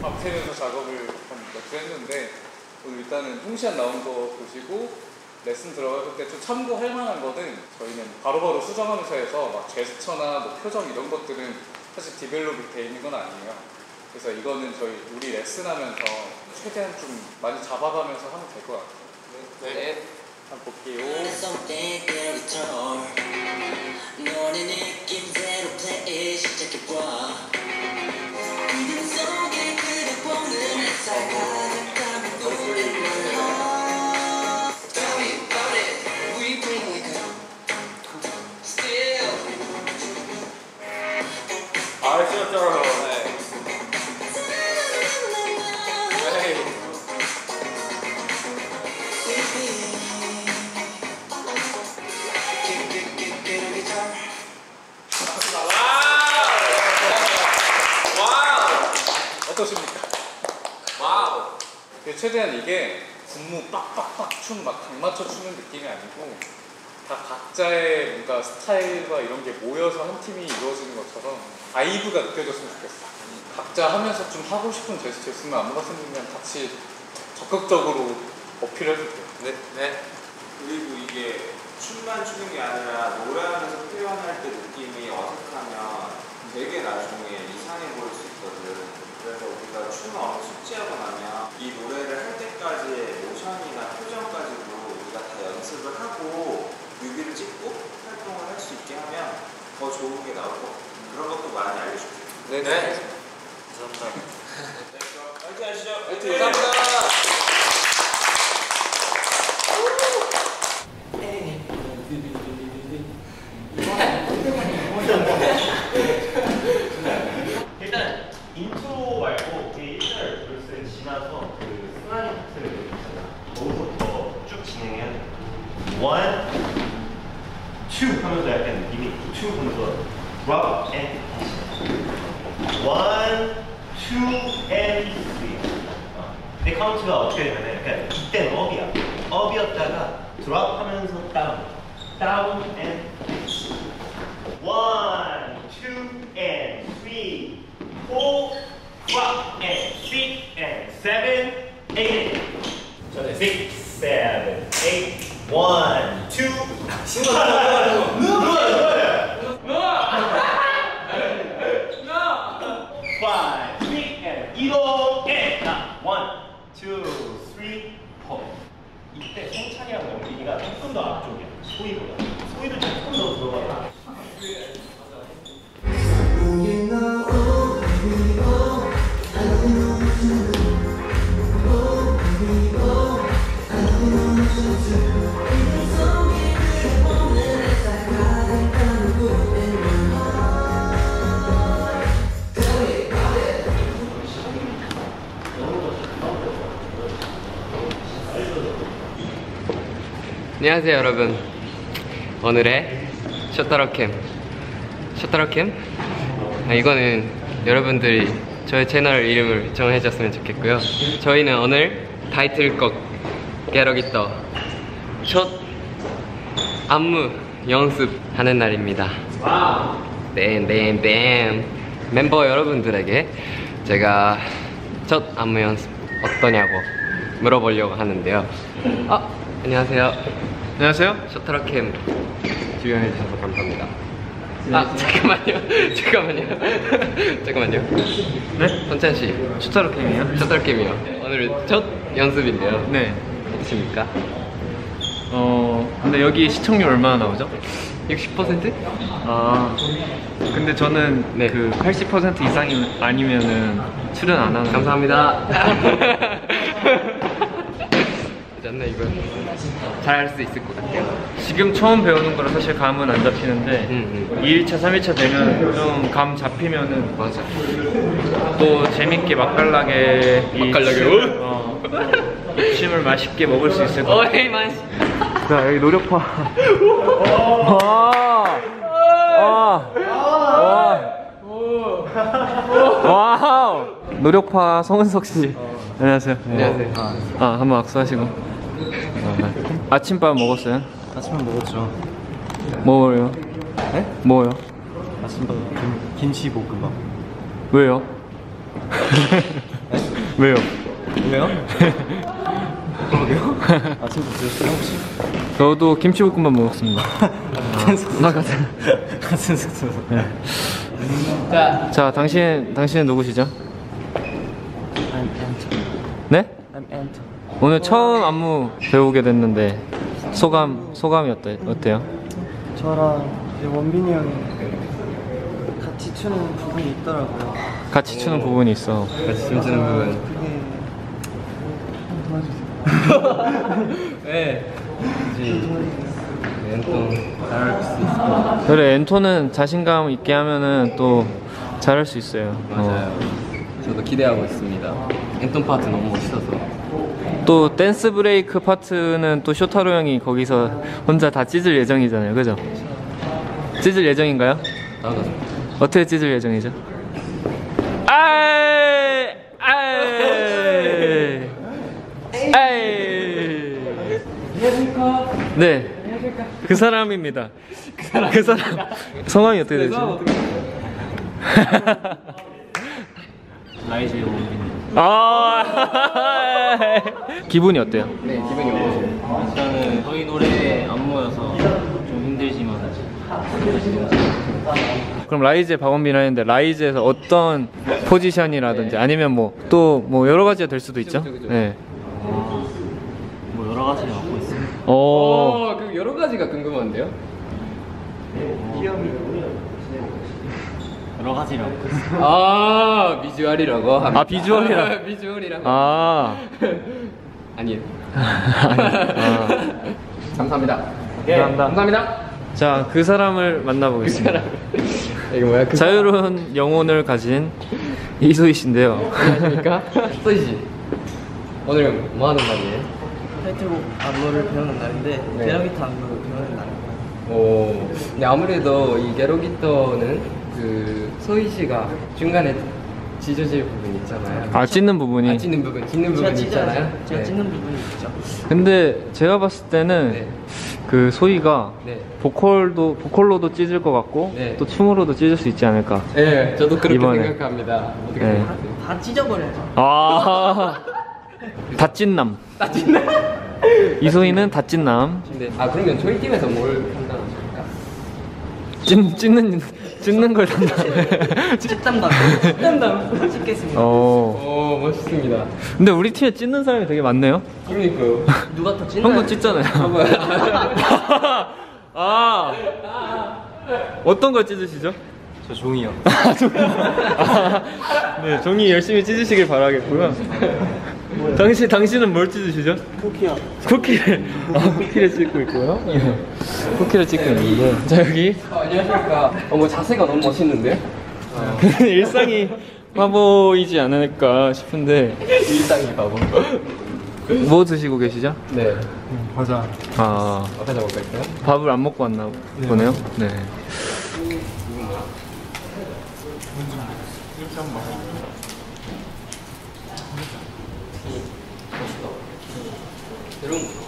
밤새면서 작업을 했는데 오늘 일단은 통시안 나온 거 보시고 레슨 들어갈 때 좀 참고할 만한 거는 저희는 바로바로 수정하면서 해서 막 제스처나 뭐 표정 이런 것들은 사실 디벨롭이 돼 있는 건 아니에요. 그래서 이거는 저희 우리 레슨하면서 최대한 좀 많이 잡아가면서 하면 될 것 같아요. 네. 한번 볼게요. 어떠십니까? Wow! 최대한 이게 군무 빡빡빡 춤 막 각 맞춰 추는 느낌이 아니고 다 각자의 뭔가 스타일과 이런 게 모여서 한 팀이 이루어지는 것처럼 vibe가 느껴졌으면 좋겠어. 각자 하면서 좀 하고 싶은 제스처 있으면 안무가 생기면 같이 적극적으로 어필해도 돼요. 네. 네. 그리고 이게 춤만 추는 게 아니라 노래하면서 표현할 때 느낌이 어색하면 되게 나중에 이상해 보일 수 있거든. 그래서 우리가 춤을 어느 숙지하고 나면 이 노래를 할 때까지의 모션이나 표정까지도 우리가 다 연습을 하고 뮤비를 찍고 활동을 할 수 있게 하면 더 좋은 게 나오고 그런 것도 많이 알 안녕하세요 여러분. 오늘의 셔터러캠. 셔터러캠? 아, 이거는 여러분들이 저의 채널 이름을 정해 줬으면 좋겠고요. 저희는 오늘 타이틀곡 깨러기떠 첫 안무 연습하는 날입니다. 뱀뱀뱀. 멤버 여러분들에게 제가 첫 안무 연습 어떠냐고 물어보려고 하는데요. 아 안녕하세요 안녕하세요. 셔터러캠 주연해 주셔서 감사합니다. 아 잠깐만요. 잠깐만요. 잠깐만요. 네? 선찬 씨. 슈타로캠이요? 셔터러캠이요. 오늘 첫 연습인데요. 네. 어떠십니까? 어, 근데 여기 시청률 얼마나 나오죠? 60%? 아, 근데 저는 네. 그 80% 이상이 아니면은 출연 안 하는. 감사합니다. 괜찮네 이거. 잘할 수 있을 것 같아요. 지금 처음 배우는 거라 사실 감은 안 잡히는데 음, 음. 2일차, 3일차 되면 좀 감 잡히면은 맞아. 또 재밌게 맛깔나게 이 맛깔나게? 춤을, 어, 춤을 맛있게 먹을 수 있을 것 같아요. 어이 만. 자 여기 노력파. 와. 와. Wow. 노력파 송은석 씨. 안녕하세요. 안녕하세요. 아 한번 악수하시고. 아, 아침밥 먹었어요? 아침은 먹었죠. 뭐요? 네? 뭐요? 아침밥 김, 김치 볶음밥. 왜요? 왜요? 왜요? 그러게요? 아침부터 드셨어요 혹시? 저도 김치 볶음밥 먹었습니다. 나 같은. 같은 숙소에서 자, 자, 당신 당신은 누구시죠? I'm Anton 네? I'm Anton 오늘 처음 안무 배우게 됐는데 소감 소감이 어때 어때요? 저랑 이제 원빈이 형이 같이 추는 부분이 있더라고요 같이 추는 부분이 있어. 같이 춤추는 부분. 그게 도와주세요 네. 왼손 잘할 수 있어. 그래 앤톤은 자신감 있게 하면은 또 잘할 수 있어요. 맞아요. 저도 기대하고 있습니다. 앤톤 파트 너무 멋있어서. 어. 또 dance break 파트는 또 쇼타로 형이 거기서 혼자 다 찢을 예정이잖아요, 그죠? 찢을 예정인가요? 나가서. 어떻게 찢을 예정이죠? 아이 아이 아이 네. 그 사람입니다. 그 사람. 성함이 어떻게 되죠? 라이즈의 원빈이 아. 기분이 어때요? 네, 기분이 어떠세요? 일단은 저희 노래 안 모여서 좀 힘들지만 그럼 라이즈의 박원빈 하는데 라이즈에서 어떤 포지션이라든지 아니면 뭐또뭐 여러 가지가 될 수도 있죠. 그죠, 그죠. 네. 뭐 여러 가지 갖고 있습니다 오. 어, 그 여러 가지가 궁금한데요? 여러 있습니다 아, 비주얼이라고 합니다. 아, 비주얼이라. 비주얼이라고. 아. 아니에요. 아. 감사합니다. 감사합니다. 감사합니다. 자, 그 사람을 만나보겠습니다. 이거 뭐야? 그 자유로운 영혼을 가진 이소희 씨인데요. 안녕하십니까? 소희 씨. 오늘 뭐 하는 날이에요? 타이틀곡 안무를 배우는 날인데 네. 베라기타 안무를 배우는 날입니다 오. 근데 아무래도 이 게로기터는 그 소희 씨가 중간에 찢어질 부분 있잖아요. 아, 찢는 부분이. 아, 찢는 부분, 찢는 부분 있잖아요. 제가 네. 찢는 부분이 있죠 근데 제가 봤을 때는 네. 그 소희가 네. 보컬도 보컬로도 찢을 것 같고 네. 또 춤으로도 찢을 수 있지 않을까. 네, 저도 그렇게 이번에. 생각합니다. 어떻게 네. 생각하세요? 다 찢어버려야죠 아. 다찐남. 따진다. 이소희는 다찐남. 네. 아 그러면 저희 팀에서 뭘? 찢, 찢는 찢는 걸 담당해. 찢담당 찢담당 찢겠습니다 어. 오 멋있습니다. 근데 우리 팀에 찢는 사람이 되게 많네요. 그러니까요. 누가 더 찢나요? 형도 찢잖아요. 아. 어떤 걸 찢으시죠? 저 종이요 아, 종이. 아, 네, 종이 열심히 찢으시길 바라겠고요. 당신 당신은 뭘 찢으시죠? 쿠키요 쿠키를 아, 쿠키를 찢고 있고요. 쿠키를 찢고 있는데 자 여기 아, 안녕하십니까. 어, 뭐 자세가 너무 멋있는데? 일상이 바보이지 않을까 싶은데 일상이 바보. 뭐 드시고 계시죠? 네. 과자 아 어디다 먹을까요? 밥을 안 먹고 왔나 보네요. 네. 여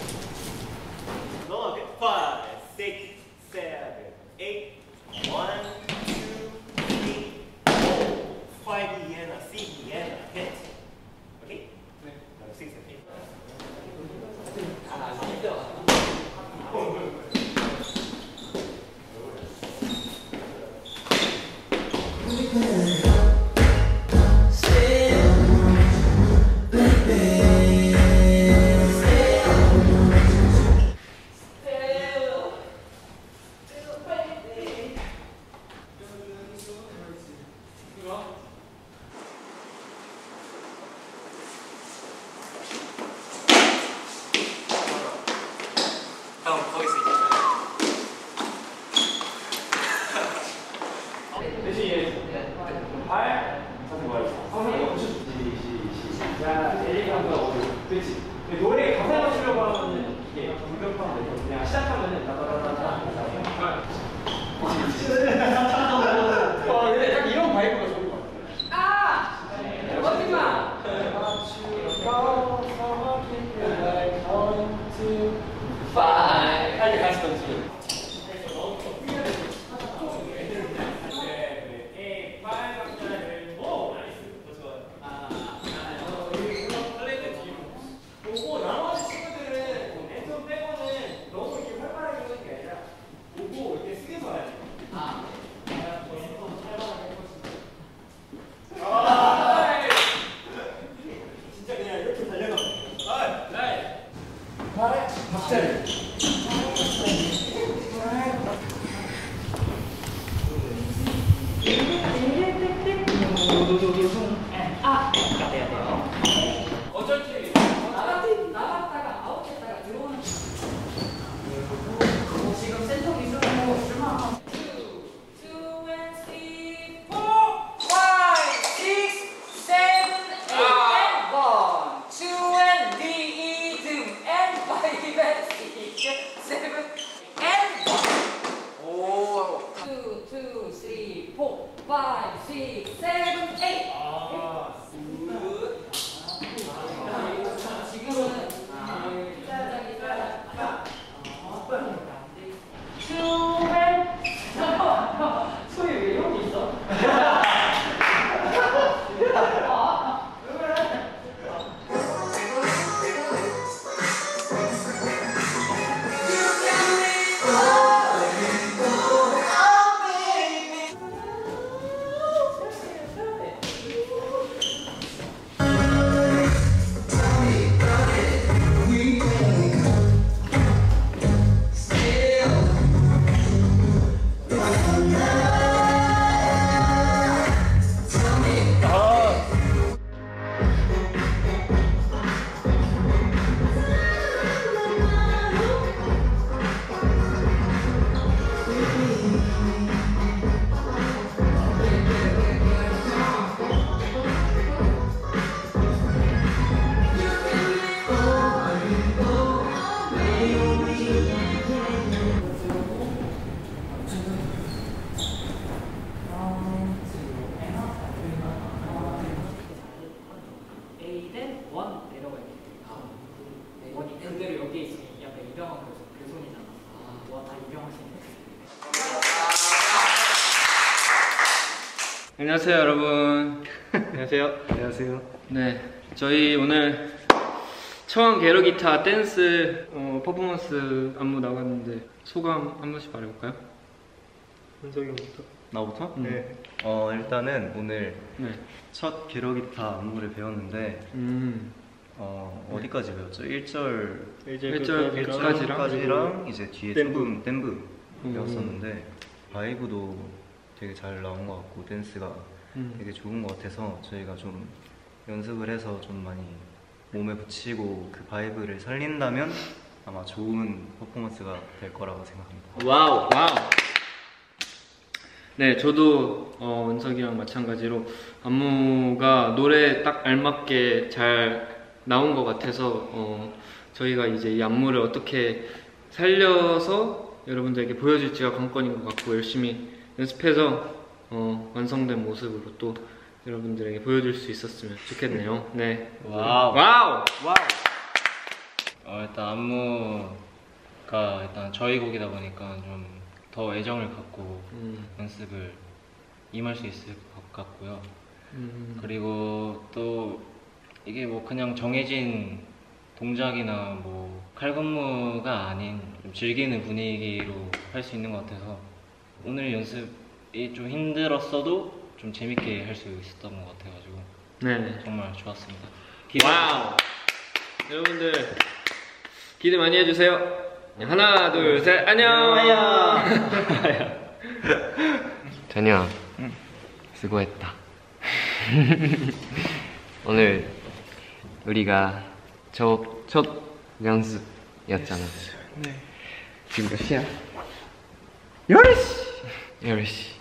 안녕하세요 여러분. 안녕하세요. 안녕하세요. 네, 저희 오늘 처음 Get A Guitar 댄스 어, 퍼포먼스 안무 나갔는데 소감 한 번씩 말해볼까요? 은석이 형부터. 나부터? 음. 어 일단은 오늘 네. 첫 Get A Guitar 안무를 배웠는데 음. 어 어디까지 배웠죠? 1절 일절 끝까지랑 끝까지랑 까지랑 이제 뒤에. 조금 댄브 음. 배웠었는데 vibe도 되게 잘 나온 것 같고 댄스가 음. 되게 좋은 것 같아서 저희가 좀 연습을 해서 좀 많이 몸에 붙이고 그 vibe를 살린다면 아마 좋은 퍼포먼스가 될 거라고 생각합니다. Wow wow. 네, 저도 어, 은석이랑 마찬가지로 안무가 노래에 딱 알맞게 잘 나온 것 같아서 어, 저희가 이제 이 안무를 어떻게 살려서 여러분들에게 보여줄지가 관건인 것 같고 열심히 연습해서 어, 완성된 모습으로 또 여러분들에게 보여줄 수 있었으면 좋겠네요. 네. Wow. Wow. 어, 일단 안무가 일단 저희 곡이다 보니까 좀 더 애정을 갖고 음, 연습을 임할 수 있을 것 같고요. 음, 그리고 또 이게 뭐 그냥 정해진 동작이나 뭐 칼군무가 아닌 좀 즐기는 분위기로 할 수 있는 것 같아서 오늘 연습이 좀 힘들었어도 좀 재밌게 할 수 있었던 것 같아가지고 네. 정말 좋았습니다. 와우. 여러분들 기대 많이 해주세요. 하나, 둘, 셋, 안녕. 전혀 수고했다. 오늘 우리가 첫, 첫 연습이었잖아. 네. 지금 몇 시야? 10시! 10시.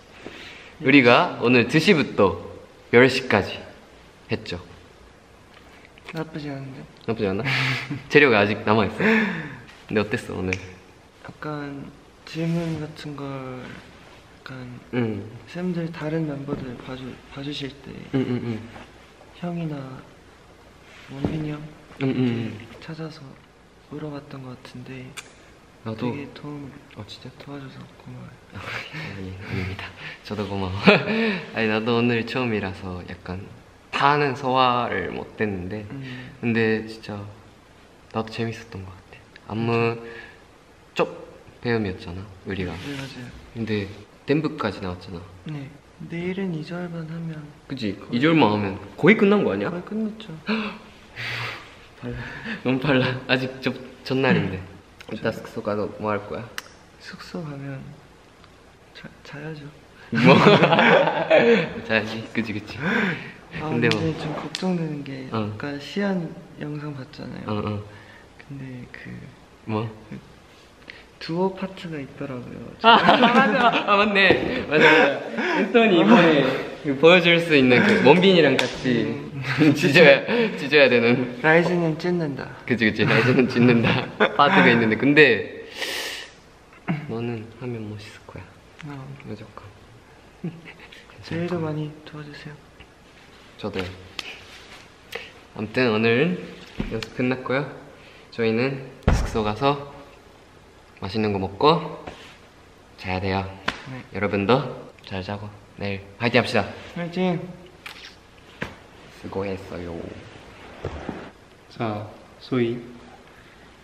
우리가 오늘 2시부터 10시까지 했죠. 나쁘지 않은데. 나쁘지 않아? 재료가 아직 남아있어. 근데 어땠어, 오늘? 약간 질문 같은 걸 약간 응, 쌤들 다른 멤버들 봐주 봐주실 때 응, 응, 응. 형이나 원빈이 형 응, 응. 찾아서 물어봤던 것 같은데 나도. 되게 도움 어, 진짜? 도와줘서 고마워요. 아니, 아닙니다. 저도 고마워. 아니, 나도 오늘 처음이라서 약간 다는 소화를 못 했는데, 음, 근데 진짜 나도 재밌었던 것 같아. 안무 쪽 배움이었잖아, 우리가. 네 맞아요. 근데 댄브까지 나왔잖아. 네. 내일은 2절만 하면 그치? 2절만 하면 거의 끝난 거 아니야? 거의 끝났죠. 너무 빨라. 아직 저, 전날인데. 이따 숙소 가서 뭐 할 거야? 숙소 가면 자, 자야죠. 뭐? 자, 그치 그치. 아 근데 근데, 뭐, 좀 걱정되는 게 어. 아까 시안 영상 봤잖아요. 어, 어, 근데 그 뭐? 두어 파트가 있더라고요. 아, 맞아, 아, 맞네. 맞아. 앤토니 이번에 그 보여줄 수 있는 그 원빈이랑 같이 지져야, 지져야 되는. 라이즈는 찢는다. 그치, 그치. 라이즈는 짓는다. 파트가 있는데. 근데, 너는 하면 거야. 어, 무조건. 제일도 많이 도와주세요. 저도요. 아무튼 오늘 연습 끝났고요. 저희는 숙소 가서 맛있는 거 먹고 자야 돼요. 네. 여러분도 잘 자고 내일 화이팅 합시다. 화이팅! 수고했어요. 자, 소희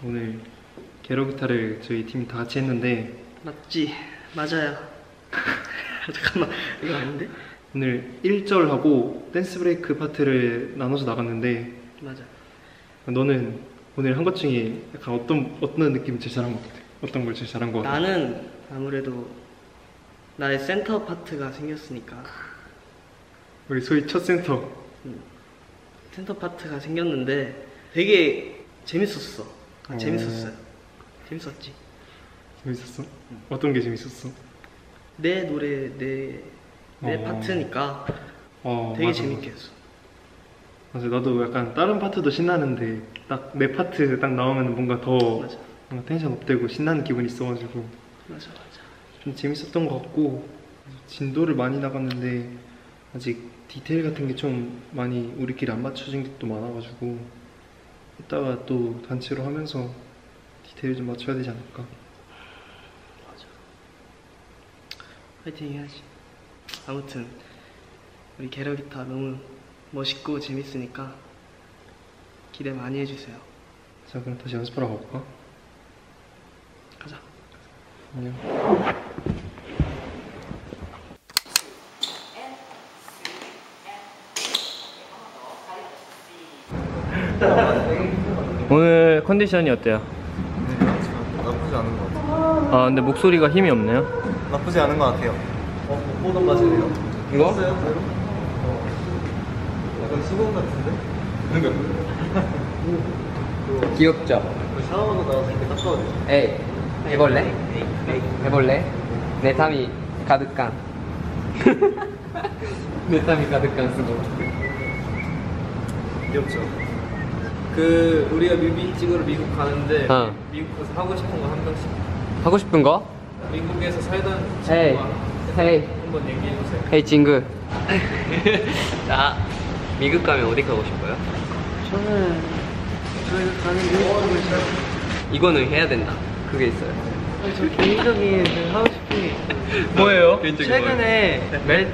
오늘 게로 기타를 저희 팀이 다 같이 했는데 맞지? 맞아요. 잠깐만 이거 아닌데? 오늘 1절하고 dance break 파트를 나눠서 나갔는데 맞아. 너는 오늘 한 것 중에 약간 어떤 어떤 느낌이 제일 잘한 것 같아? 어떤 걸 제일 잘한 것 같아? 나는 아무래도 나의 센터 파트가 생겼으니까 우리 소희 첫 센터 센터 파트가 생겼는데 되게 재밌었어. 아, 어. 재밌었어요. 재밌었지. 재밌었어? 어떤 게 재밌었어? 내 노래 내, 내 어. 파트니까 어, 되게 맞아, 재밌게 했어. 맞아 나도 약간 다른 파트도 신나는데 딱 내 파트 딱 나오면 뭔가 더 맞아. 뭔가 텐션 up되고 신나는 기분이 있어가지고 맞아 맞아. 좀 재밌었던 것 같고 진도를 많이 나갔는데 아직 디테일 같은 게 좀 많이 우리끼리 안 맞춰진 게 또 많아가지고 이따가 또 단체로 하면서 디테일 좀 맞춰야 되지 않을까 파이팅 해야지. 아무튼 우리 게러 기타 너무 멋있고 재밌으니까 기대 많이 해주세요. 자 그럼 다시 연습하러 가볼까? 가자. 안녕 오늘 컨디션이 어때요? 나쁘지 않은 것 같아요. 아 근데 목소리가 힘이 없네요 나쁘지 않은 것 같아요. 어, 못 보던 바지네요. 이거? 봤어요? 어. 약간 수건 같은데? 귀엽죠? 샤워하고 나와서 이렇게 닦아도 되죠? 에이, 해볼래? 해볼래? 내 땀이 가득한. 내 땀이 가득한 수고. 귀엽죠? 그 우리가 뮤비 찍으러 미국 가는데 어. 미국 가서 하고 싶은 거 한 명씩 하고 싶은 거? 미국에서 살던 에이, 친구와 헤이, 한번 얘기해 주세요. 헤이 친구. 자, 미국 가면 어디 가고 싶어요? 저는 저희가 가는 미국을 이거는 해야 된다. 그게 있어요. 저 개인적인 그 하고 싶은 게 있어요. 뭐예요? 최근에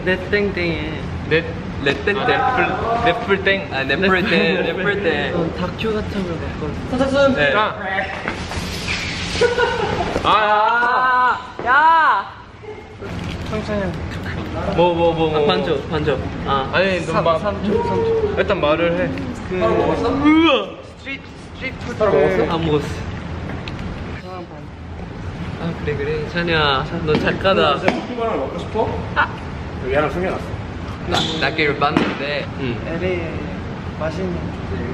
넷땡땡에 넷, 넷땡땡. 넷플 땡 아, 넷플 때, 넷플 때. 어, 다큐 같은 걸 봤거든요. 네. 아, 천천히. 뭐, 뭐, 뭐, 뭐. 반죠, 반죠. 아, 아니, 너 마, 3초, 3초. 일단 말을 해. 그, 으아! 스트리트, 스트리트 푸드를 안 먹었어. 사람 반. 아, 그래, 그래. 찬이야, 너 작가다. 쿠키바나나 먹고 싶어? 얘랑 숨겨놨어. 나, 낚기를 봤는데, 응. LA에 맛있는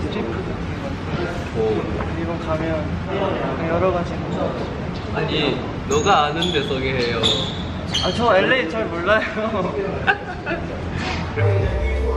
street food 되게 많고 이번 가면 여러 가지 먹어. 아니, 너가 아는데 소개해요. 아, 저 LA 잘 몰라요.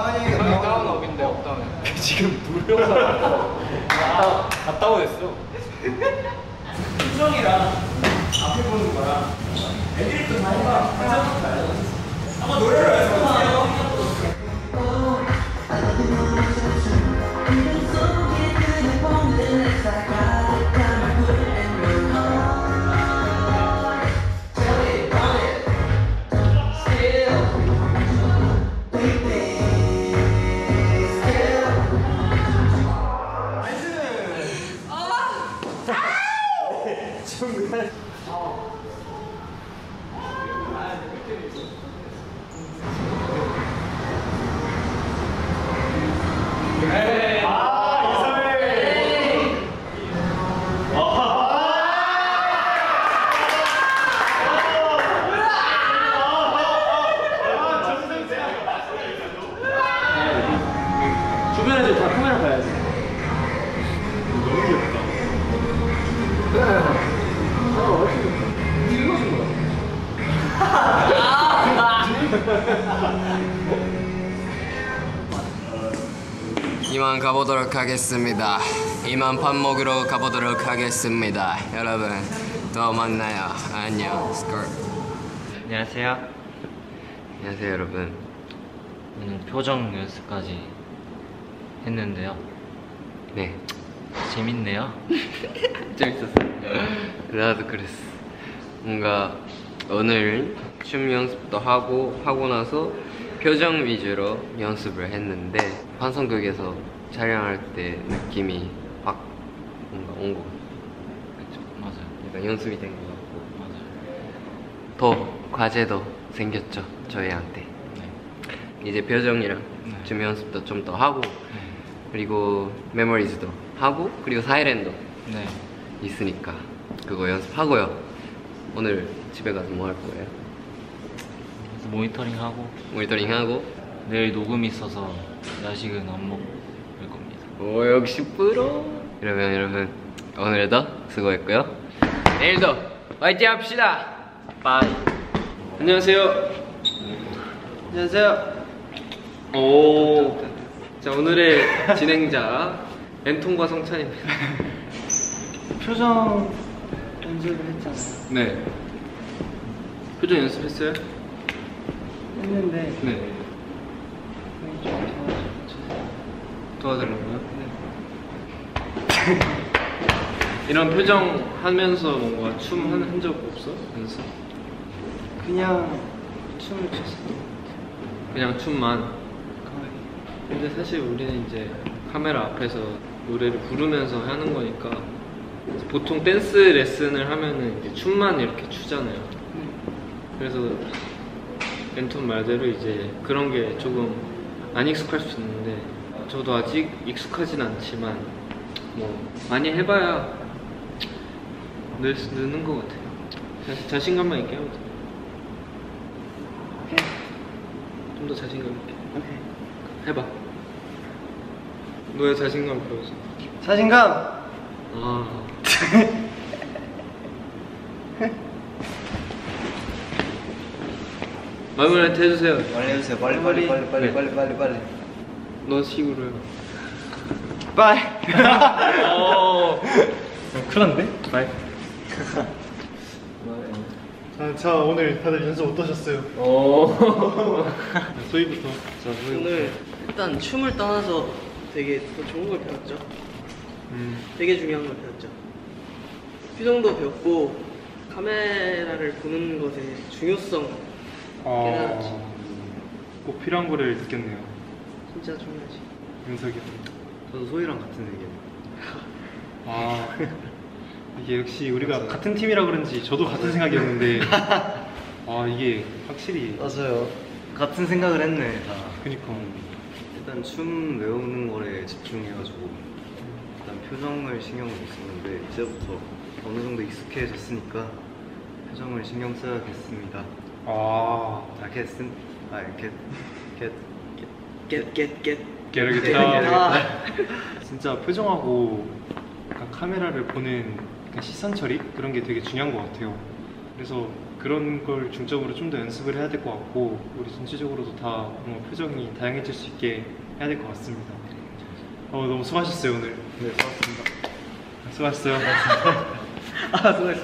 사연이가 다운 다운 업인데 업다운. 지금 두 명만 다, 다 다운했어. 수정이랑 앞에 보는 거랑 애들이 또 다니까 한번 노래를 해서 주변 가보도록 하겠습니다. 이만 밥 먹으러 가보도록 하겠습니다. 여러분 또 만나요. 안녕. 스컬. 안녕하세요. 안녕하세요 여러분. 오늘 표정 연습까지 했는데요. 네. 재밌네요. 재밌었어요. 나도 그랬어. 뭔가 오늘 춤 연습도 하고 하고 나서 표정 위주로 연습을 했는데 환성극에서 촬영할 때 느낌이 확 뭔가 온것 같죠. 맞아요. 약간 연습이 된것 같고 맞아요. 더 과제도 생겼죠 저희한테. 네. 이제 표정이랑 네. 춤 연습도 좀 더 하고 네. 그리고 메모리즈도 하고 그리고 사이렌도 네. 있으니까 그거 연습하고요. 오늘 집에 가서 뭐 할 거예요? 모니터링 하고 모니터링 하고 내일 녹음이 있어서 야식은 안 겁니다. 오 역시 프로. 그러면 여러분 오늘도 수고했고요. 내일도 화이팅 합시다. Bye. 안녕하세요. 안녕하세요 오. 자 오늘의 진행자 앤톤과 성찬입니다. 표정 연습을 했잖아요 네. 표정 연습했어요? 했는데 네. 도와달라고요? 이런 표정 하면서 뭔가 춤한적 없어? 연습? 그냥 춤을 췄어요 그냥 춤만. 근데 사실 우리는 이제 카메라 앞에서 노래를 부르면서 하는 거니까 보통 댄스 레슨을 하면은 이제 춤만 이렇게 추잖아요. 그래서 랜턴 말대로 이제 그런 게 조금 안 익숙할 수 있는데 저도 아직 익숙하진 않지만 뭐 많이 해봐야 늘, 느는 것 같아요. 자, 자신감만 있게 하면 돼요. 좀더 자신감 있게. 오케이 해봐. 너의 자신감 보여줘. 자신감 아. 말문한테 해주세요. 빨리 해주세요. 빨리 빨리 빨리 빨리 네. 빨리 빨리 빨리. 너 식으로 해. 빠이 어. 큰일 났네. 바이. 자, 자 오늘 다들 연습 어떠셨어요? 어. 소희부터. 자, 소희. 오늘 일단 춤을 떠나서 되게 더 좋은 걸 배웠죠. 음. 되게 중요한 걸 배웠죠. 표정도 배웠고 카메라를 보는 것의 중요성 깨달았지. 꼭 필요한 거를 느꼈네요. 진짜 중요하지. 윤석이. 저도 소희랑 같은 의견. 아 이게 역시 우리가 같은 팀이라 그런지 저도 같은 생각이었는데 아 이게 확실히 맞아요. 같은 생각을 했네 다. 그니까 일단 춤 외우는 거에 집중해가지고 일단 표정을 신경을 썼는데 이제부터 어느 정도 익숙해졌으니까 표정을 신경 써야겠습니다. 아 아, 겟슨, 아, 겟, 겟, Get get get. Get a guitar. 진짜 표정하고 약간 카메라를 보는 약간 시선 처리 그런 게 되게 중요한 것 같아요. 그래서 그런 걸 중점으로 좀 더 연습을 해야 될 것 같고 우리 전체적으로도 다 뭔가 표정이 다양해질 수 있게 해야 될 것 같습니다. 어, 너무 수고하셨어요 오늘. 네, 수고하셨습니다. 수고하셨어요. 아, 수고했어.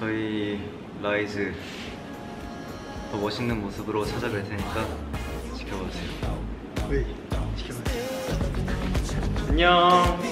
저희 라이즈 더 멋있는 모습으로 찾아뵐 테니까 지켜봐 주세요. 왜? 안녕.